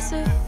face